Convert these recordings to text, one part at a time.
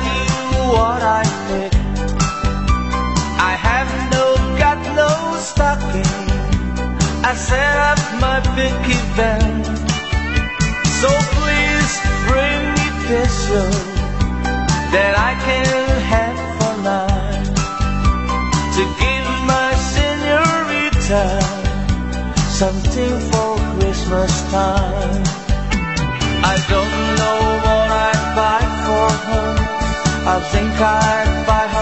tell you what I think. I have no got no stocking. I set up my big event. So please bring me picture that I can have for life to give my senorita something for Christmas time. I don't I'll think I'd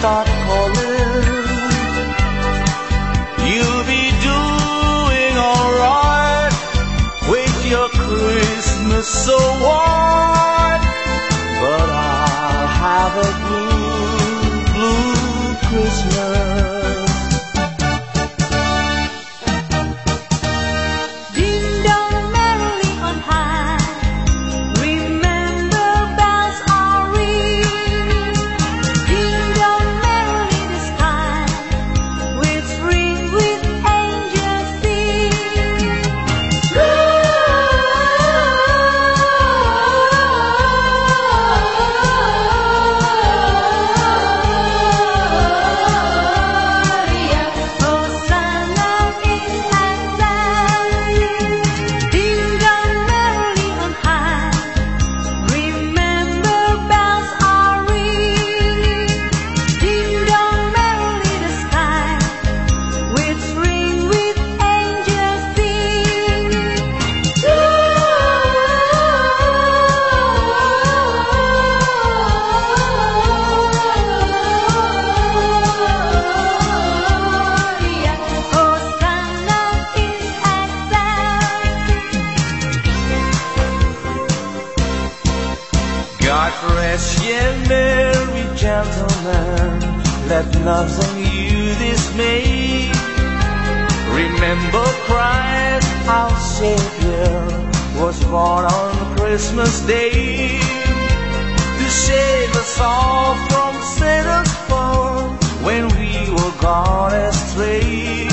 start calling. You'll be doing alright with your Christmas so white, but I'll have a blue, blue Christmas. Let nothing you dismay. Remember Christ our Savior was born on Christmas Day to save us all from Satan's fall when we were gone astray.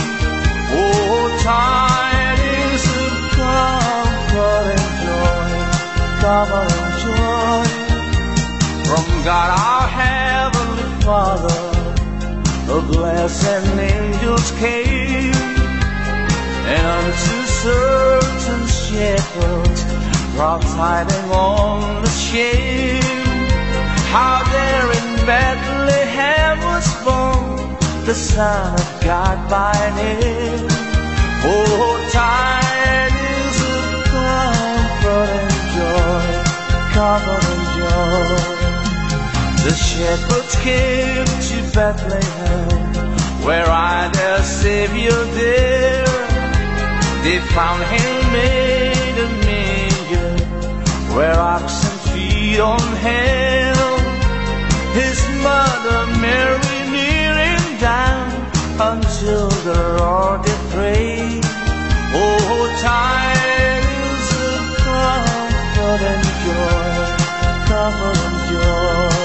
Oh, tidings of comfort and joy, comfort and joy from God our heavenly Father. The blessed angels came and unto certain shepherds brought tidings on the shame. How there in Bethlehem was born the Son of God by name. Oh, tidings of comfort and joy, comfort and joy. The shepherds came to Bethlehem, where I their Savior there. They found him made a manger, where oxen feed on hell. His mother Mary kneeling down until the Lord did pray. Oh, tidings of comfort and joy, comfort and joy.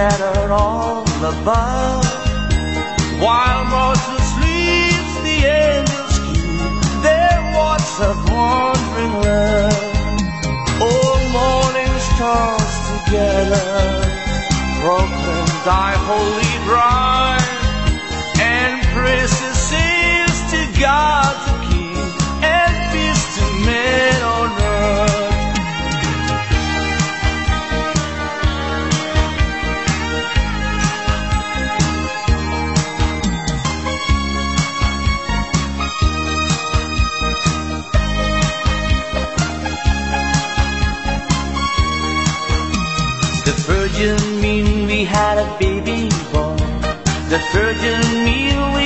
scattered all above. While Moses sleeps, the angels keep their watch of wandering love. Old morning stars together, broken thy holy drive. surgeon mean we had a baby boy. The surgeon mean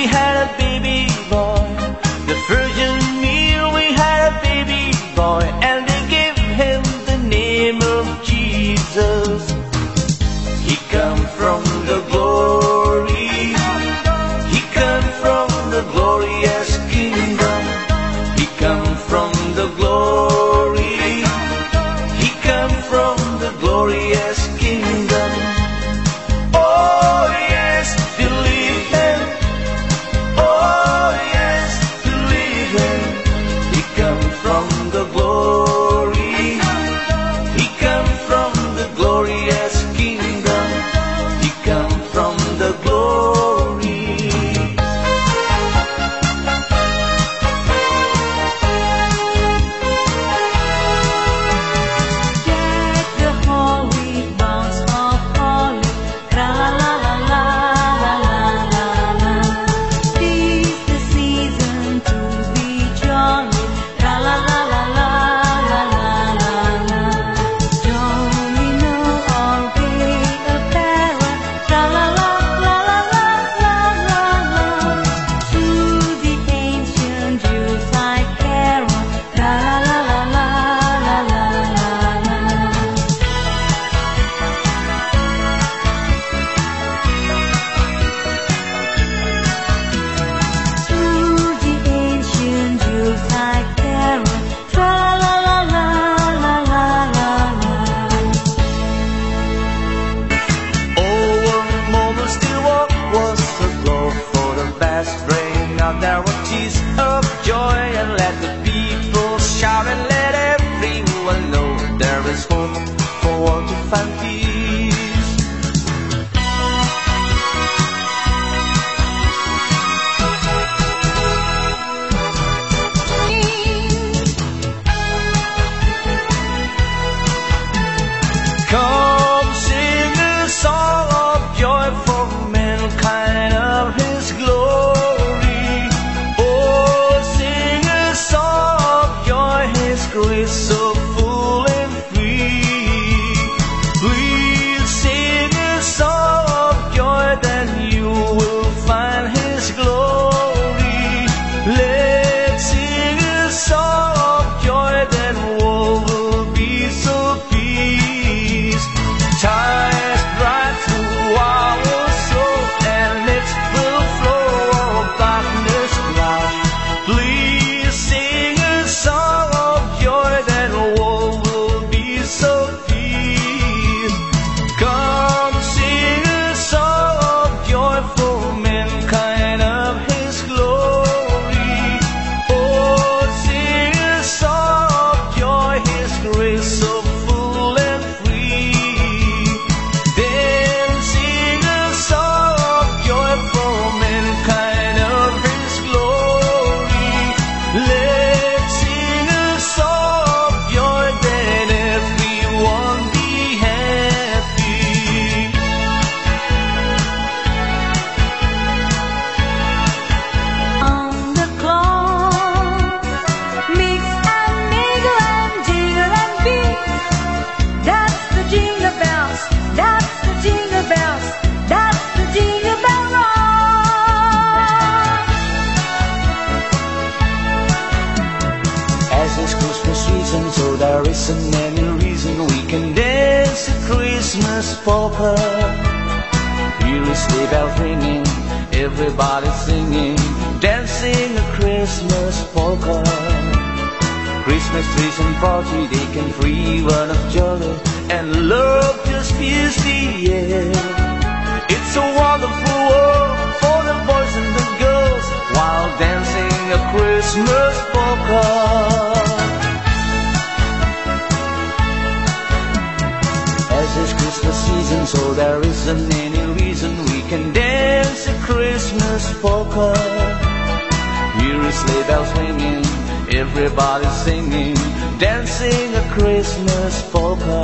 bells everybody singing, dancing a Christmas polka.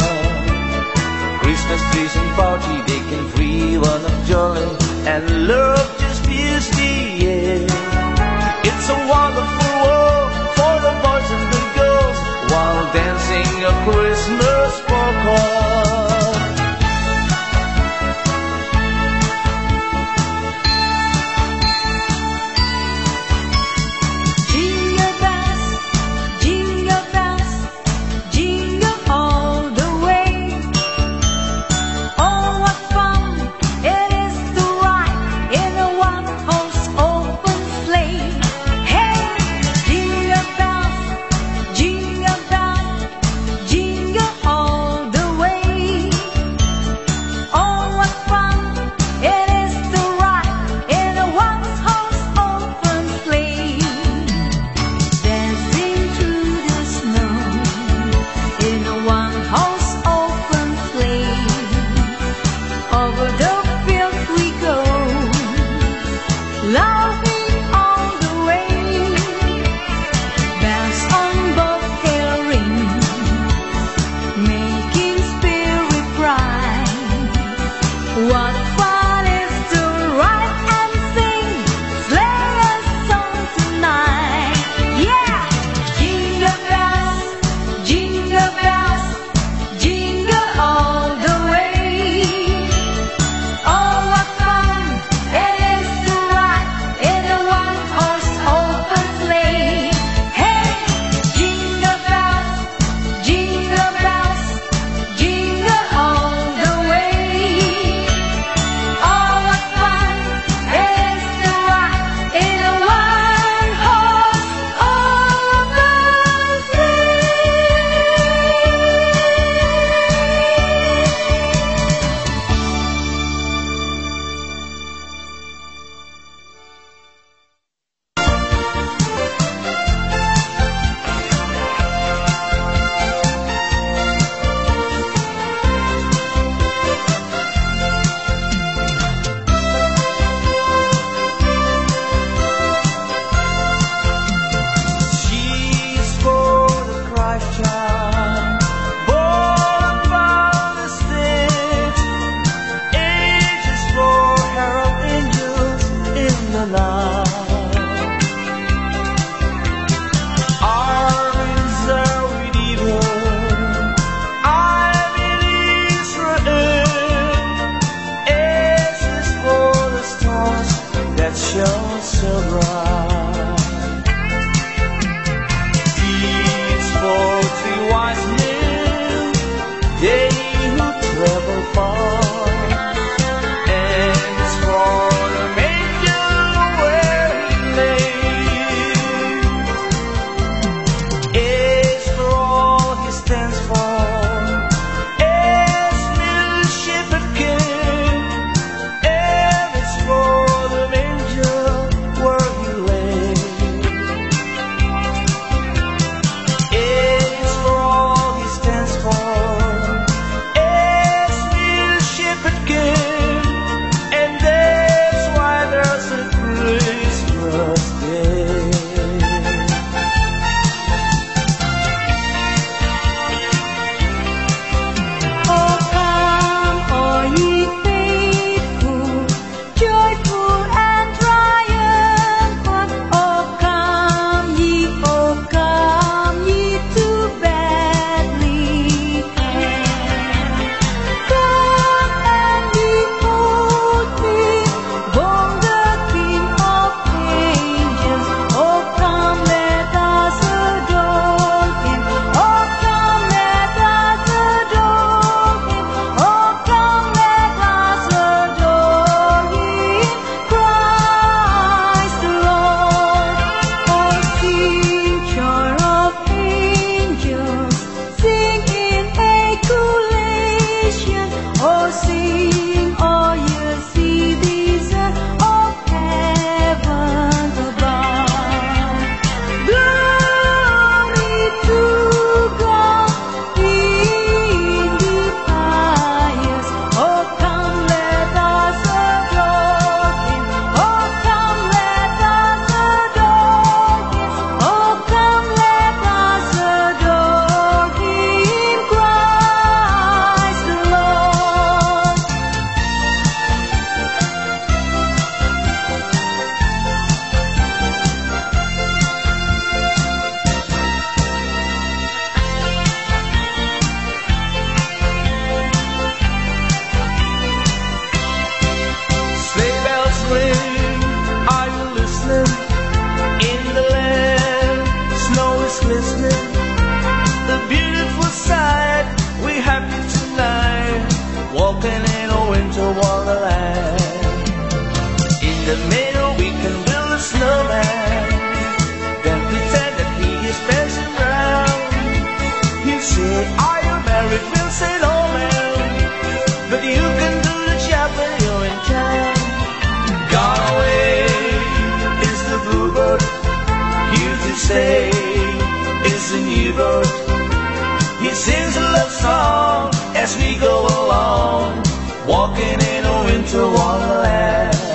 Christmas trees and party, they can free one of jolly and love just feels as we go along, walking in a winter wonderland.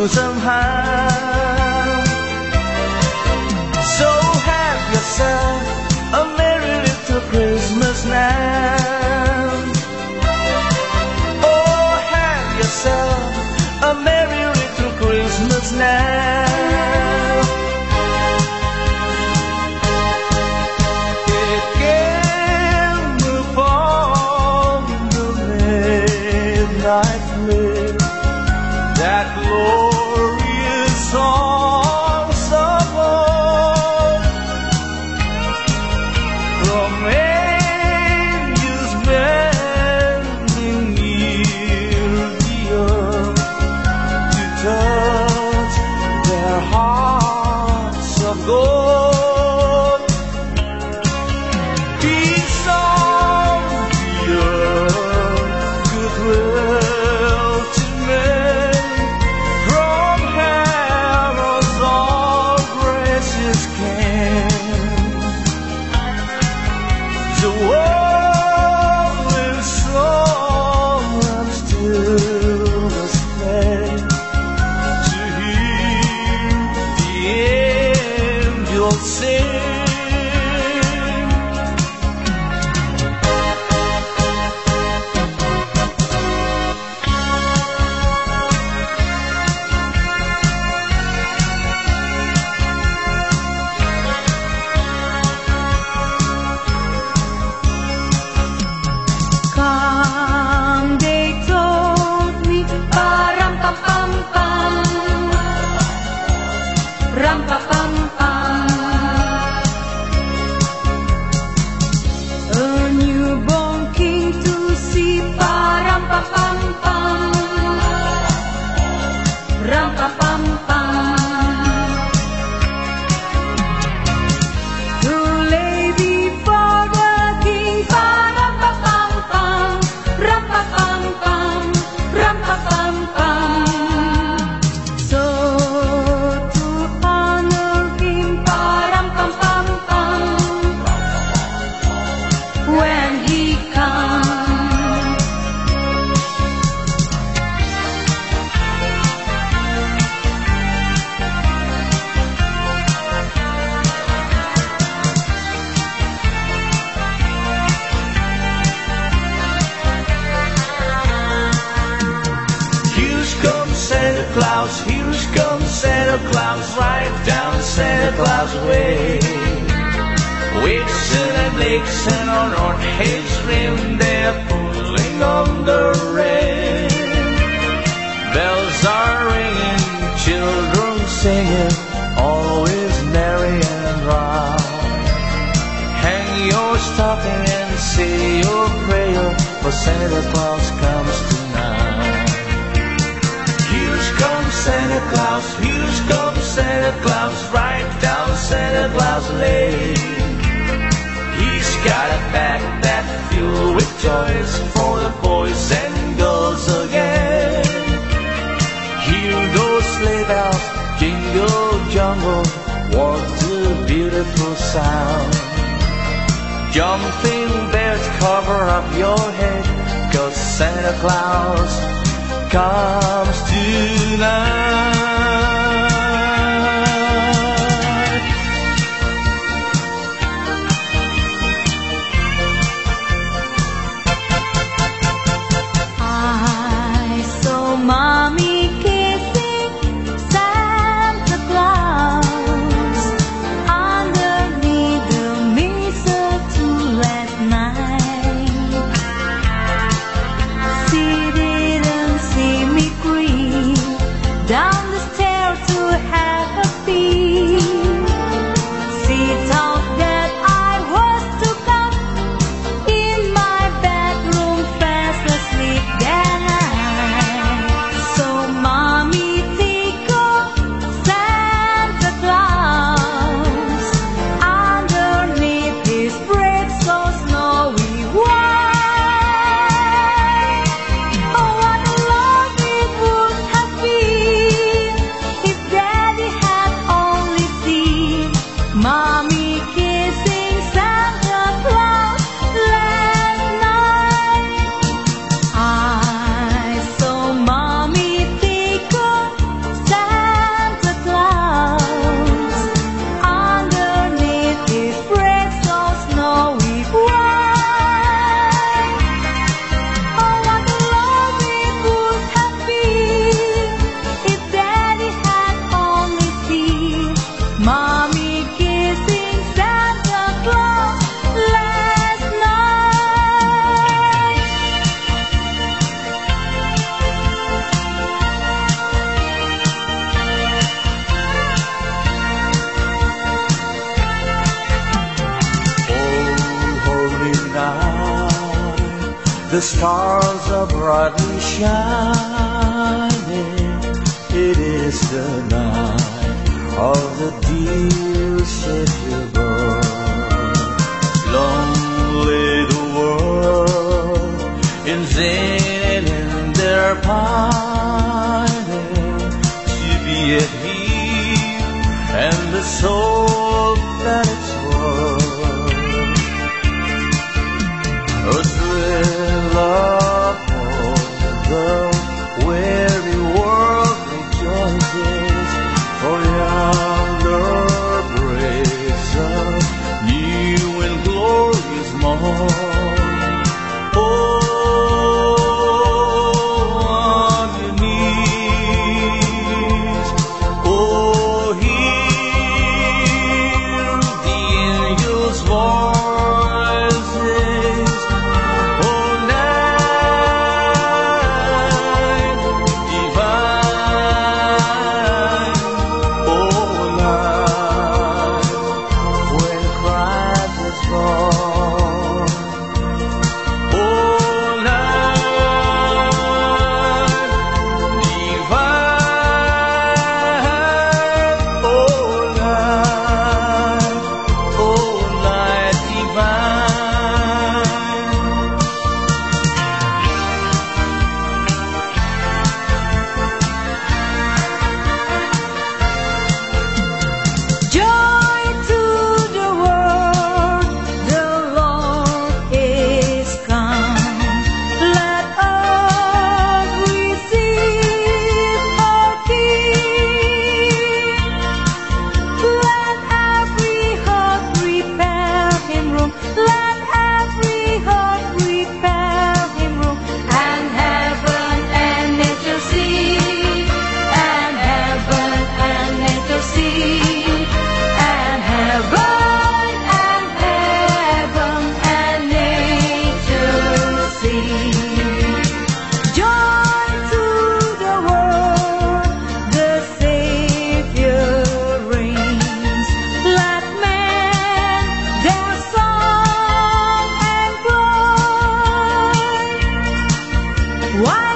you somehow. So have yourself a merry little Christmas now. Oh, have yourself a merry little Christmas now. say Santa Claus, right down Santa Claus way. Vixen and Blitzen on North Hedge Rim, they're pulling on the rain. Bells are ringing, children singing, always merry and round. Hang your stocking and say your prayer, for Santa Claus comes Santa Claus, here comes Santa Claus, right down Santa Claus Lane. He's got a bag that filled with toys for the boys and girls again. Hear those sleigh bells jingle jungle, what a beautiful sound. Jumping bears cover up your head, cause Santa Claus comes tonight. I the stars are brightly shining. It is the night of the dear Savior. Lonely the world in vain in their pining to be at here and the soul Why?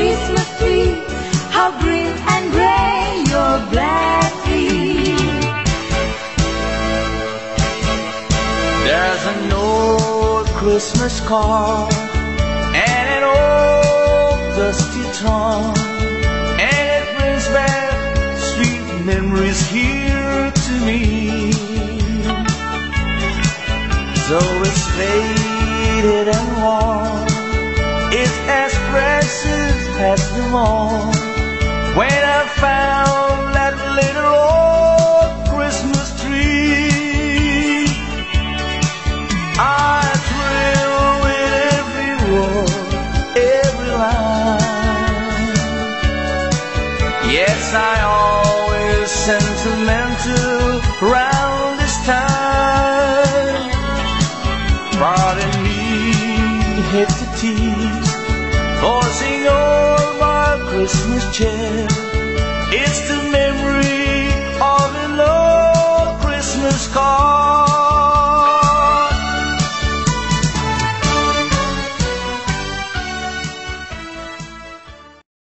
Christmas tree, how green and gray your black tree. There's an old Christmas card and an old dusty trunk, and it brings back sweet memories here to me. So it's faded and worn past them all when I found that little old Christmas tree. I thrill with every word, every line. Yes, I always sentimental.